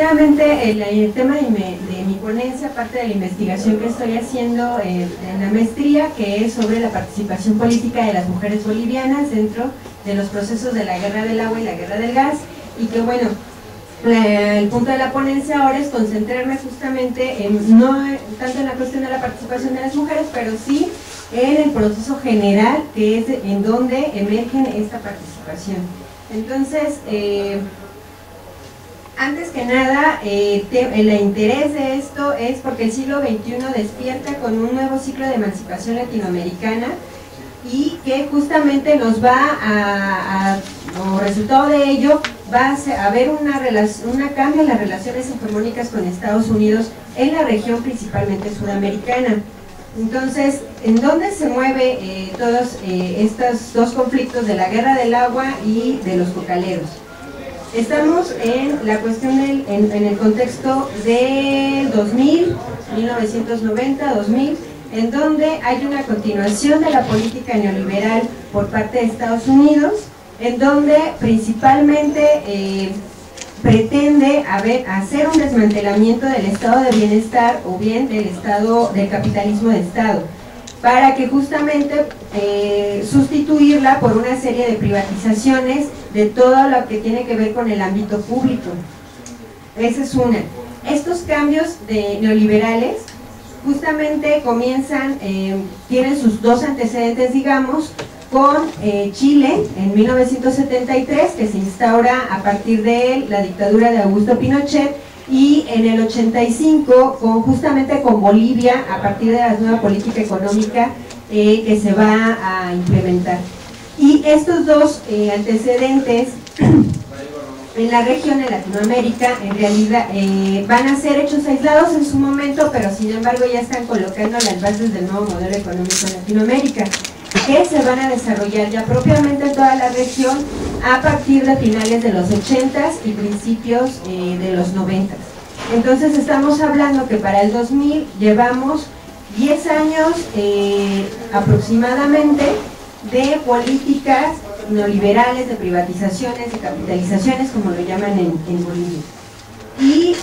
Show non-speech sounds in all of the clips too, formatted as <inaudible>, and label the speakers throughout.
Speaker 1: Efectivamente el, tema de mi, ponencia, parte de la investigación que estoy haciendo en, la maestría, que es sobre la participación política de las mujeres bolivianas dentro de los procesos de la guerra del agua y la guerra del gas, y que bueno, el punto de la ponencia ahora es concentrarme justamente en, no tanto en la cuestión de la participación de las mujeres, pero sí en el proceso general, que es en donde emergen esta participación. Entonces, eh, antes que nada, eh, el interés de esto es porque el siglo XXI despierta con un nuevo ciclo de emancipación latinoamericana y que justamente nos va a, como resultado de ello, va a haber una, una cambio en las relaciones hegemónicas con Estados Unidos en la región principalmente sudamericana. Entonces, ¿en dónde se mueve eh, todos eh, estos dos conflictos de la guerra del agua y de los cocaleros? Estamos en la cuestión del, en, el contexto del 2000, 1990, 2000, en donde hay una continuación de la política neoliberal por parte de Estados Unidos, en donde principalmente eh, pretende hacer un desmantelamiento del estado de bienestar o bien del estado del capitalismo de Estado para que justamente eh, sustituirla por una serie de privatizaciones de todo lo que tiene que ver con el ámbito público. Esa es una. Estos cambios de neoliberales justamente comienzan, eh, tienen sus dos antecedentes, digamos, con eh, Chile en 1973, que se instaura a partir de él la dictadura de Augusto Pinochet, y en el 85 con, justamente con Bolivia a partir de la nueva política económica eh, que se va a implementar. Y estos dos eh, antecedentes <clears throat> en la región, de Latinoamérica, en realidad eh, van a ser hechos aislados en su momento, pero sin embargo ya están colocando las bases del nuevo modelo económico en Latinoamérica, que se van a desarrollar ya propiamente en toda la región a partir de finales de los 80s y principios eh, de los 90s. Entonces estamos hablando que para el 2000 llevamos 10 años eh, aproximadamente de políticas neoliberales, de privatizaciones, de capitalizaciones, como lo llaman en, Bolivia. Y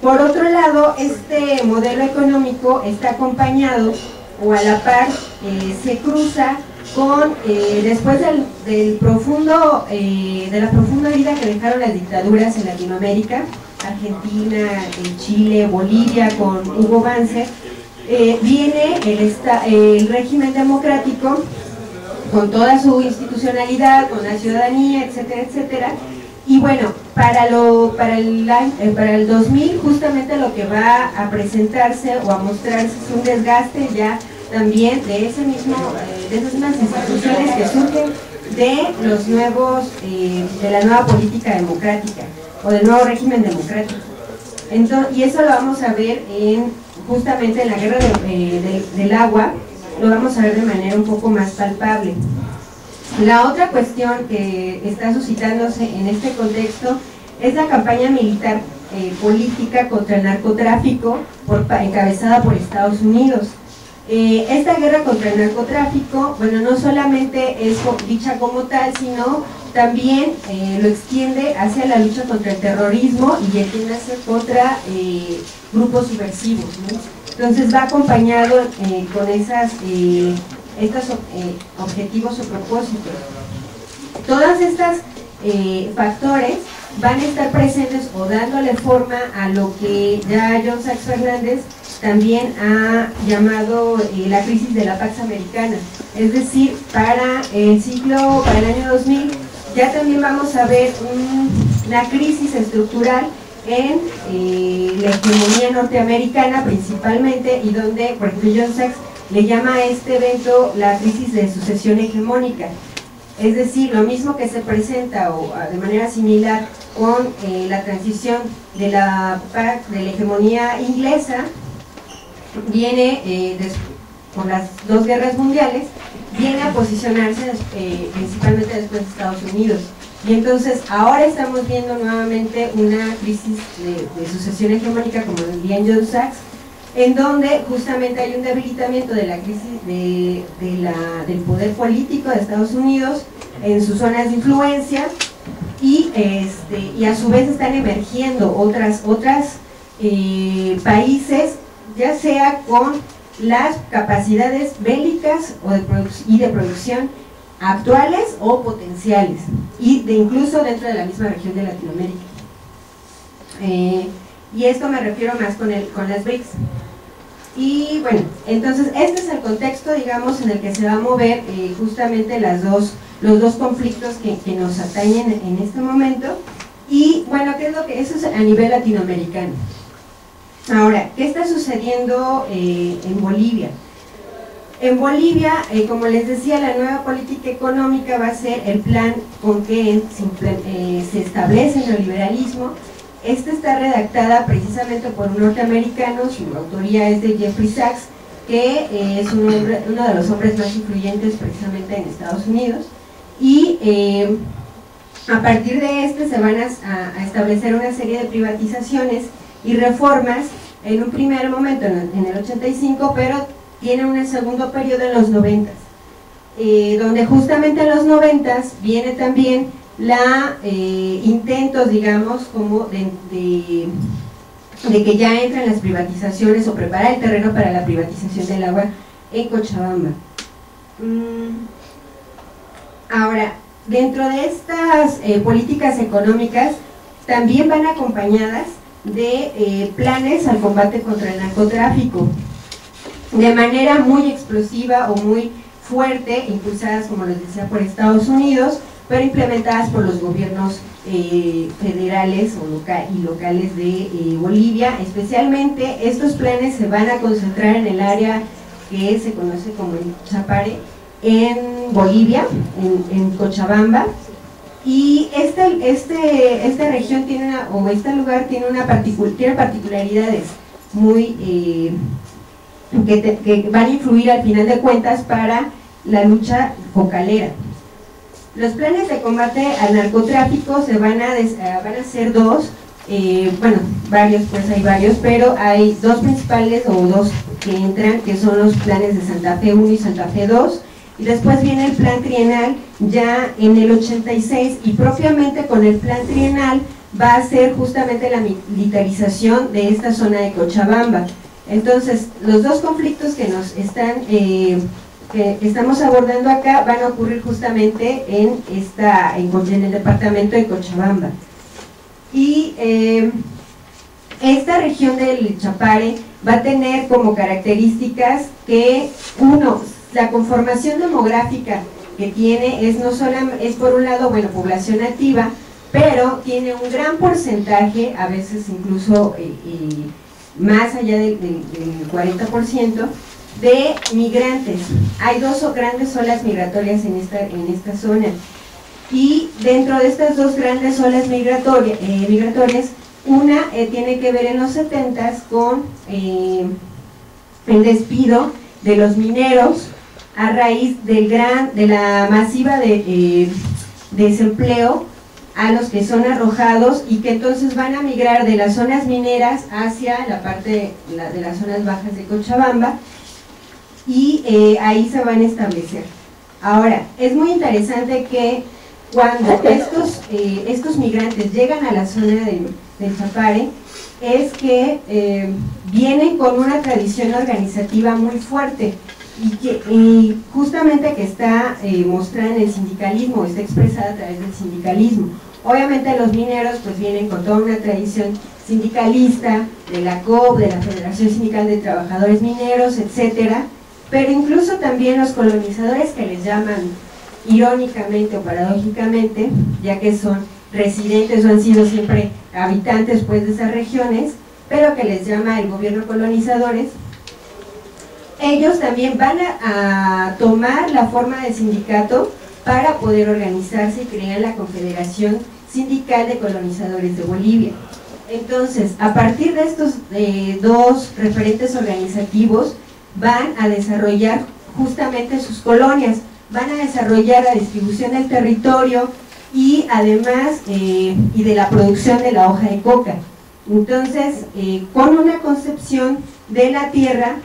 Speaker 1: por otro lado, este modelo económico está acompañado o a la par eh, se cruza con, eh, después del, profundo, eh, de la profunda herida que dejaron las dictaduras en Latinoamérica, Argentina, Chile, Bolivia, con Hugo Banzer, viene el, régimen democrático con toda su institucionalidad, con la ciudadanía, etcétera, etcétera. Y bueno, para, lo, para, el, para el 2000 justamente lo que va a presentarse o a mostrarse es un desgaste ya también de, ese mismo, eh, de esas mismas instituciones que surgen de los nuevos, eh, de la nueva política democrática o del nuevo régimen democrático. Entonces, y eso lo vamos a ver en, justamente en la guerra eh, del agua, lo vamos a ver de manera un poco más palpable. La otra cuestión que está suscitándose en este contexto es la campaña militar política contra el narcotráfico encabezada por Estados Unidos. Eh, esta guerra contra el narcotráfico, bueno, no solamente es dicha como tal, sino también eh, lo extiende hacia la lucha contra el terrorismo y extiende hacia contra eh, grupos subversivos. Entonces va acompañado con esas, estos objetivos o propósitos. Todas estas factores van a estar presentes o dándole forma a lo que ya John Sachs Fernández también ha llamado eh, la crisis de la Pax Americana. Es decir, para el ciclo, para el año 2000, ya también vamos a ver una crisis estructural en eh, la hegemonía norteamericana principalmente y donde, por ejemplo, John Sachs le llama a este evento la crisis de sucesión hegemónica. Es decir, lo mismo que se presenta o de manera similar con eh, la transición de la, de la hegemonía inglesa viene eh, con las dos guerras mundiales, viene a posicionarse eh, principalmente después de Estados Unidos. Y entonces ahora estamos viendo nuevamente una crisis de, sucesión hegemónica, como decía John Sachs, en donde justamente hay un debilitamiento de la crisis de, del poder político de Estados Unidos en sus zonas de influencia y, este, y a su vez están emergiendo otras, otras eh, países, ya sea con las capacidades bélicas y de producción actuales o potenciales, y de incluso dentro de la misma región de Latinoamérica. Eh, y esto me refiero más con, el, con las BRICS. Y bueno, entonces este es el contexto, digamos, en el que se va a mover eh, justamente las dos, los dos conflictos que, que, nos atañen en este momento. Y bueno, ¿qué es lo que eso es a nivel latinoamericano? Ahora, ¿qué está sucediendo eh, en Bolivia? En Bolivia, eh, como les decía, la nueva política económica va a ser el plan con que se, se establece el neoliberalismo esta está redactada precisamente por un norteamericano, su autoría es de Jeffrey Sachs, que eh, es uno de los hombres más influyentes precisamente en Estados Unidos. Y eh, a partir de este se van a, establecer una serie de privatizaciones y reformas en un primer momento, en, el 85, pero tiene un segundo periodo en los 90, eh, donde justamente en los 90 viene también la eh, intentos, digamos, como de, que ya entran las privatizaciones o preparar el terreno para la privatización del agua en Cochabamba. Mm, ahora, dentro de estas eh, políticas económicas también van acompañadas de eh, planes al combate contra el narcotráfico, de manera muy explosiva o muy fuerte, impulsadas, como les decía, por Estados Unidos, pero implementadas por los gobiernos eh, federales o y locales de eh, Bolivia. Especialmente estos planes se van a concentrar en el área que se conoce como el Chapare, en Bolivia, en, Cochabamba. Y este, este, esta región tiene una, o este lugar tiene, una tiene particularidades muy eh, que, que van a influir al final de cuentas para la lucha cocalera. Los planes de combate al narcotráfico se van a, eh, van a hacer dos, eh, bueno, varios, pues hay varios, pero hay dos principales o dos que entran, que son los planes de Santa Fe 1 y Santa Fe 2, y después viene el plan trienal ya en el 86 y propiamente con el plan trienal va a ser justamente la militarización de esta zona de Cochabamba. Entonces, los dos conflictos que nos están eh, que estamos abordando acá van a ocurrir justamente en, esta, en, el departamento de Cochabamba. Y eh, esta región del Chapare va a tener como características que, uno, la conformación demográfica que tiene es no solo es por un lado, bueno, población nativa, pero tiene un gran porcentaje, a veces incluso eh, eh, más allá del, del 40%, de migrantes. Hay dos grandes olas migratorias en esta, en esta zona. Y dentro de estas dos grandes olas migratorias, eh, migratorias una tiene que ver en los 70 con el despido de los mineros a raíz del gran, de la masiva de, desempleo a los que son arrojados y que entonces van a migrar de las zonas mineras hacia la parte de las zonas bajas de Cochabamba y eh, ahí se van a establecer. Ahora, es muy interesante que cuando estos, eh, estos migrantes llegan a la zona del, del Chapare, es que eh, vienen con una tradición organizativa muy fuerte y, que, justamente que está mostrada en el sindicalismo, está expresada a través del sindicalismo. Obviamente los mineros pues vienen con toda una tradición sindicalista, de la COP, de la Federación Sindical de Trabajadores Mineros, etcétera, pero incluso también los colonizadores que les llaman irónicamente o paradójicamente, ya que son residentes o han sido siempre habitantes pues, de esas regiones, pero que les llama el gobierno colonizadores, ellos también van a, tomar la forma de sindicato para poder organizarse y crear la Confederación Sindical de Colonizadores de Bolivia. Entonces, a partir de estos eh, dos referentes organizativos, van a desarrollar justamente sus colonias, van a desarrollar la distribución del territorio y además eh, y de la producción de la hoja de coca. Entonces, eh, con una concepción de la tierra,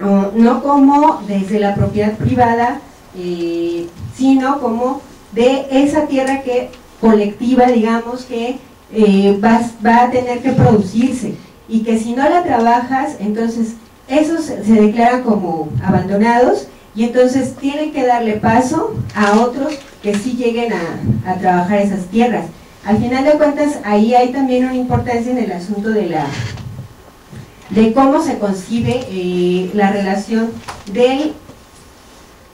Speaker 1: no como desde la propiedad privada, eh, sino como de esa tierra que colectiva, digamos, que eh, va, va, a tener que producirse y que si no la trabajas, entonces esos se declaran como abandonados y entonces tienen que darle paso a otros que sí lleguen a, a trabajar esas tierras. Al final de cuentas, ahí hay también una importancia en el asunto de la de cómo se concibe eh, la relación del,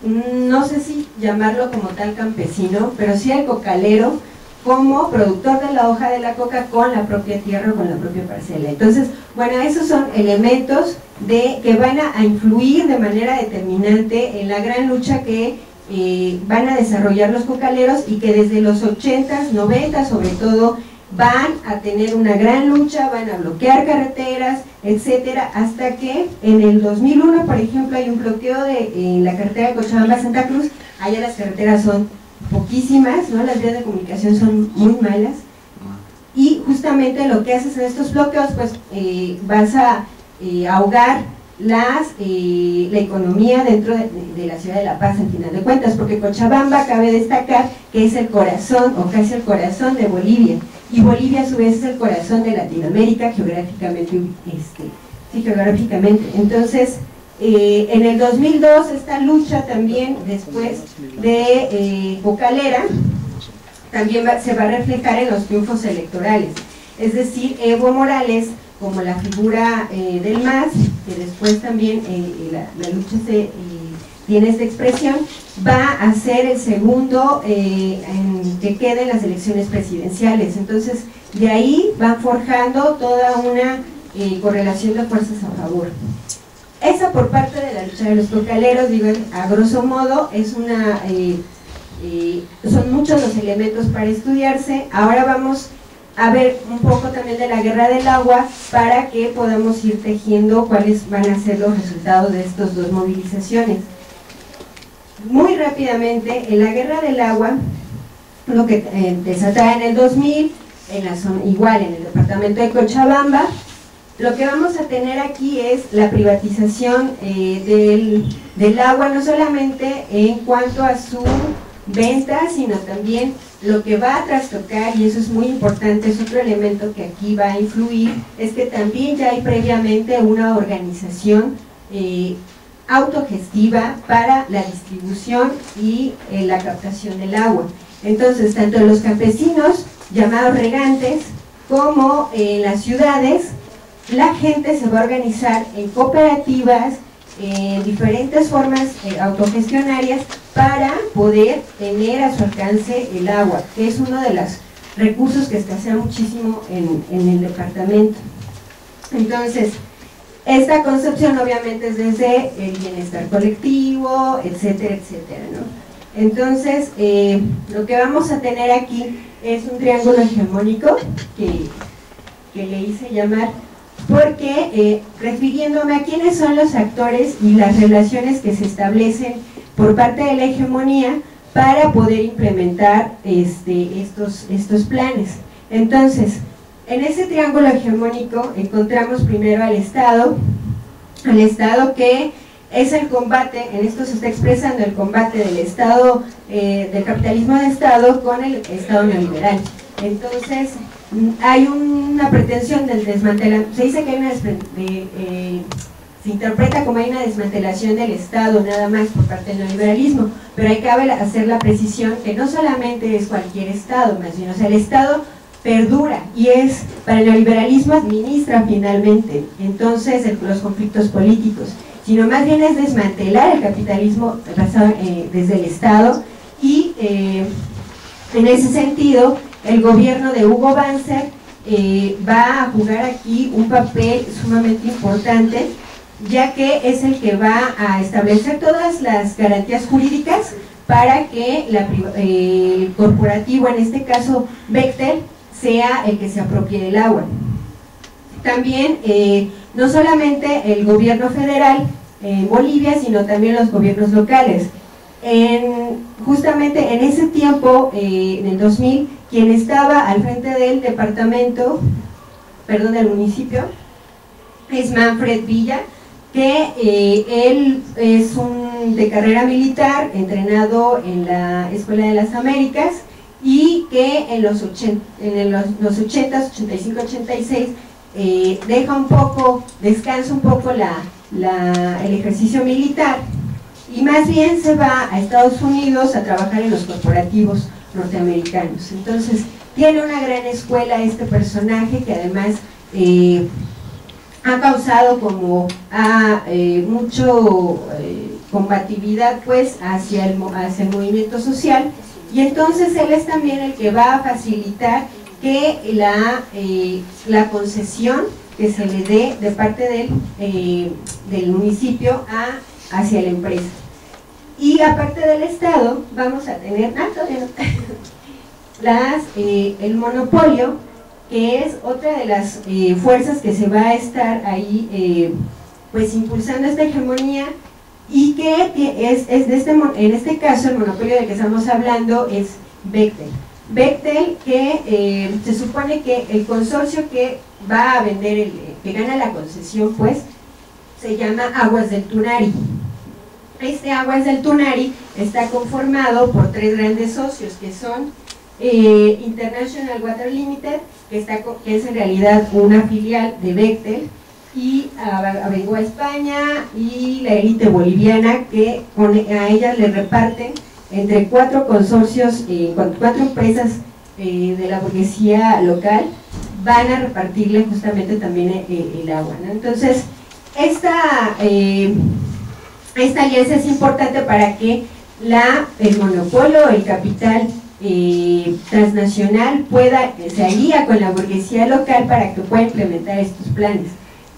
Speaker 1: no sé si llamarlo como tal campesino, pero sí el cocalero como productor de la hoja de la coca con la propia tierra o con la propia parcela. Entonces, bueno, esos son elementos de, que van a, influir de manera determinante en la gran lucha que eh, van a desarrollar los cocaleros y que desde los 80s, 90 sobre todo, van a tener una gran lucha, van a bloquear carreteras, etcétera, hasta que en el 2001, por ejemplo, hay un bloqueo de en la carretera de Cochabamba-Santa Cruz, allá las carreteras son poquísimas, ¿no? las vías de comunicación son muy malas, y justamente lo que haces en estos bloqueos, pues eh, vas a eh, ahogar las, eh, la economía dentro de, la ciudad de La Paz, en final de cuentas, porque Cochabamba cabe destacar que es el corazón, o casi el corazón de Bolivia, y Bolivia a su vez es el corazón de Latinoamérica geográficamente, este, sí, geográficamente. Entonces, eh, en el 2002 esta lucha también, después de eh, Bocalera, también se va a reflejar en los triunfos electorales. Es decir, Evo Morales como la figura eh, del MAS, que después también eh, la, lucha se, eh, tiene esta expresión, va a ser el segundo en que quede en las elecciones presidenciales. Entonces, de ahí van forjando toda una correlación de fuerzas a favor. Esa por parte de la lucha de los cocaleros, digo, a grosso modo, es una... son muchos los elementos para estudiarse. Ahora vamos a ver un poco también de la guerra del agua para que podamos ir tejiendo cuáles van a ser los resultados de estas dos movilizaciones. Muy rápidamente, en la guerra del agua, lo que eh, en el 2000, en la zona, igual en el departamento de Cochabamba, lo que vamos a tener aquí es la privatización eh, del, del agua, no solamente en cuanto a su venta, sino también lo que va a trastocar, y eso es muy importante, es otro elemento que aquí va a influir, es que también ya hay previamente una organización eh, autogestiva para la distribución y eh, la captación del agua. Entonces, tanto los campesinos, llamados regantes, como en las ciudades, la gente se va a organizar en cooperativas, en diferentes formas eh, autogestionarias para poder tener a su alcance el agua, que es uno de los recursos que escasea muchísimo en, el departamento. Entonces, esta concepción obviamente es desde el bienestar colectivo, etcétera, etcétera. ¿no? Entonces, eh, lo que vamos a tener aquí es un triángulo hegemónico que, que le hice llamar porque eh, refiriéndome a quiénes son los actores y las relaciones que se establecen por parte de la hegemonía para poder implementar este, estos, estos planes. Entonces, en ese triángulo hegemónico encontramos primero al Estado, al Estado que es el combate, en esto se está expresando el combate del Estado, eh, del capitalismo de Estado con el Estado neoliberal. Entonces, hay una pretensión del desmantelamiento, se dice que hay una eh, se interpreta como hay una desmantelación del Estado nada más por parte del neoliberalismo, pero hay que hacer la precisión que no solamente es cualquier Estado, más bien, o sea, el Estado perdura y es, para el neoliberalismo administra finalmente, entonces los conflictos políticos, sino más bien es desmantelar el capitalismo eh, desde el Estado y eh, en ese sentido el gobierno de Hugo Banzer eh, va a jugar aquí un papel sumamente importante ya que es el que va a establecer todas las garantías jurídicas para que el corporativo, en este caso Bechtel, sea el que se apropie del agua. También, eh, no solamente el gobierno federal en Bolivia, sino también los gobiernos locales. En, justamente en ese tiempo, en el 2000, quien estaba al frente del departamento, perdón, del municipio, es Manfred Villa, que eh, él es un de carrera militar, entrenado en la Escuela de las Américas, y que en los, en los, 80, 85, 86 deja un poco, descansa un poco la, el ejercicio militar y más bien se va a Estados Unidos a trabajar en los corporativos norteamericanos. Entonces, tiene una gran escuela este personaje que además eh, ha causado como a, eh, mucho eh, combatividad pues hacia el, hacia el movimiento social y entonces él es también el que va a facilitar que la, la concesión que se le dé de parte del, del municipio a, hacia la empresa. Y aparte del Estado, vamos a tener, ah, <laughs> eh, el monopolio, que es otra de las eh, fuerzas que se va a estar ahí eh, pues impulsando esta hegemonía y que es, es de este, en este caso el monopolio del que estamos hablando es Bechtel. Bechtel que se supone que el consorcio que va a vender, el, que gana la concesión pues, se llama Aguas del Tunari. Este Aguas del Tunari está conformado por tres grandes socios que son eh, International Water Limited, que, está, que es en realidad una filial de Bechtel, y Averigua España y la élite boliviana que a ellas le reparten entre cuatro consorcios, eh, cuatro empresas eh, de la burguesía local van a repartirle justamente también el, agua. Entonces, esta esta alianza es importante para que la, el monopolio, el capital eh, transnacional pueda, se alía con la burguesía local para que pueda implementar estos planes.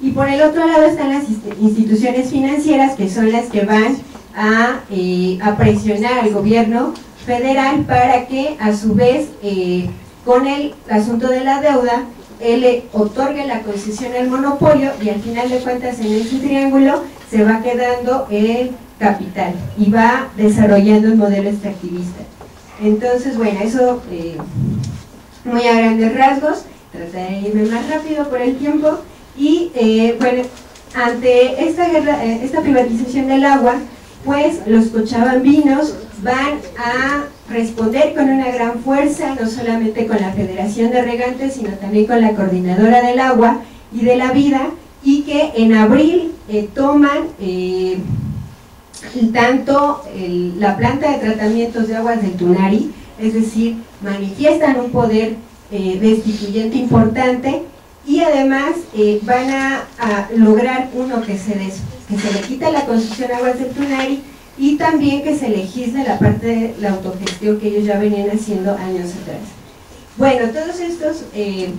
Speaker 1: Y por el otro lado están las instituciones financieras que son las que van a, eh, a presionar al gobierno federal para que a su vez eh, con el asunto de la deuda él le otorgue la concesión al monopolio y al final de cuentas en ese triángulo se va quedando el capital y va desarrollando el modelo extractivista. Entonces, bueno, eso eh, muy a grandes rasgos, trataré de irme más rápido por el tiempo y eh, bueno, ante esta, guerra, eh, esta privatización del agua, pues los cochabambinos van a responder con una gran fuerza, no solamente con la Federación de Regantes, sino también con la Coordinadora del Agua y de la Vida, y que en abril eh, toman eh, tanto la planta de tratamientos de aguas del Tunari, es decir, manifiestan un poder destituyente importante y además van a, lograr uno que se, que se le quita la concesión a aguas del Tunari y también que se legisle la parte de la autogestión que ellos ya venían haciendo años atrás. Bueno, todos estos, eh,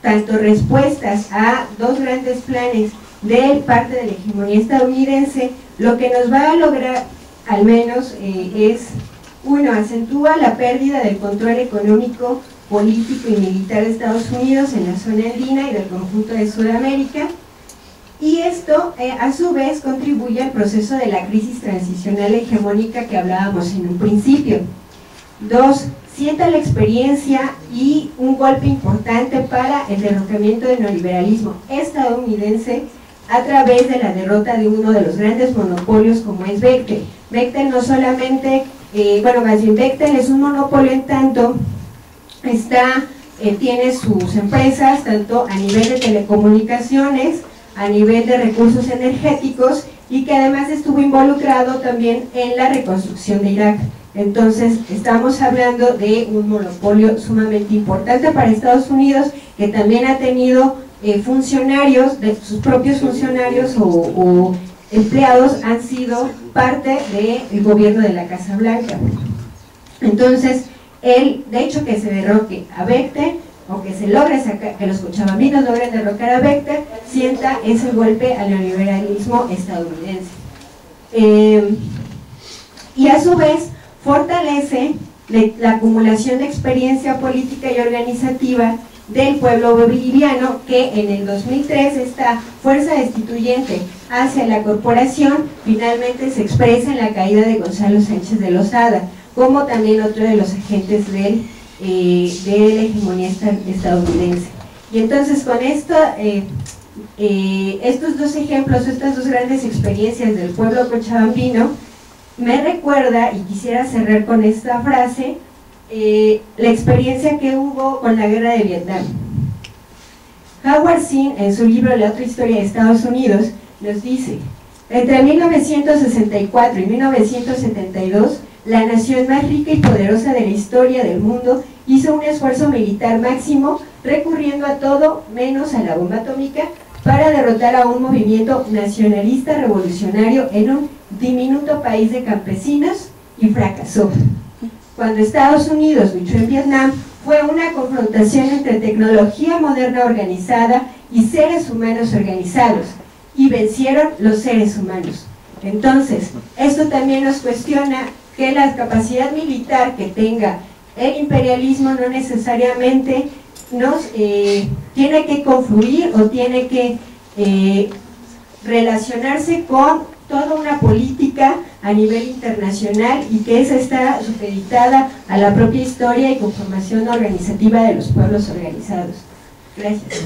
Speaker 1: tanto respuestas a dos grandes planes de parte de la hegemonía estadounidense, lo que nos va a lograr al menos eh, es, uno, acentúa la pérdida del control económico, político y militar de Estados Unidos en la zona andina y del conjunto de Sudamérica, y esto eh, a su vez contribuye al proceso de la crisis transicional hegemónica que hablábamos en un principio. Dos, sienta la experiencia y un golpe importante para el derrocamiento del neoliberalismo estadounidense a través de la derrota de uno de los grandes monopolios como es Bechtel. Bechtel no solamente, eh, bueno, más bien Bechtel es un monopolio en tanto está, eh, tiene sus empresas tanto a nivel de telecomunicaciones, a nivel de recursos energéticos y que además estuvo involucrado también en la reconstrucción de Irak. Entonces, estamos hablando de un monopolio sumamente importante para Estados Unidos, que también ha tenido eh, funcionarios, de sus propios funcionarios o, empleados han sido parte del gobierno de la Casa Blanca. Entonces, el, de hecho que se derroque a Bechtel o que se logre sacar, que los cochabambinos logren derrocar a Bechtel, sienta ese golpe al neoliberalismo estadounidense. Eh, y a su vez fortalece la acumulación de experiencia política y organizativa del pueblo boliviano que en el 2003 esta fuerza destituyente hacia la corporación finalmente se expresa en la caída de Gonzalo Sánchez de Lozada, como también otro de los agentes del eh, de la hegemonía estadounidense. Y entonces con esto, eh, eh, estos dos ejemplos, estas dos grandes experiencias del pueblo cochabambino, me recuerda, y quisiera cerrar con esta frase, eh, la experiencia que hubo con la guerra de Vietnam. Howard Zinn, en su libro La otra historia de Estados Unidos, nos dice, entre 1964 y 1972, la nación más rica y poderosa de la historia del mundo hizo un esfuerzo militar máximo recurriendo a todo menos a la bomba atómica para derrotar a un movimiento nacionalista revolucionario en un diminuto país de campesinos y fracasó. Cuando Estados Unidos luchó en Vietnam, fue una confrontación entre tecnología moderna organizada y seres humanos organizados, y vencieron los seres humanos. Entonces, esto también nos cuestiona que la capacidad militar que tenga el imperialismo no necesariamente nos eh, tiene que confluir o tiene que eh, relacionarse con toda una política a nivel internacional y que esa está supeditada a la propia historia y conformación organizativa de los pueblos organizados. Gracias.